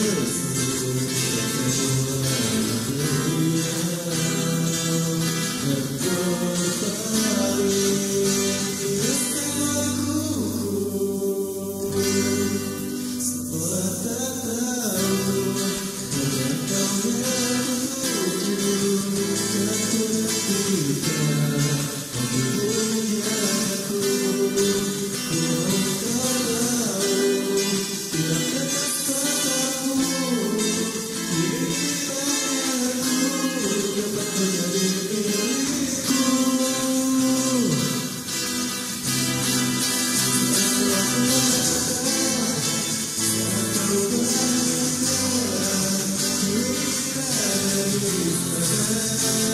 Deus You.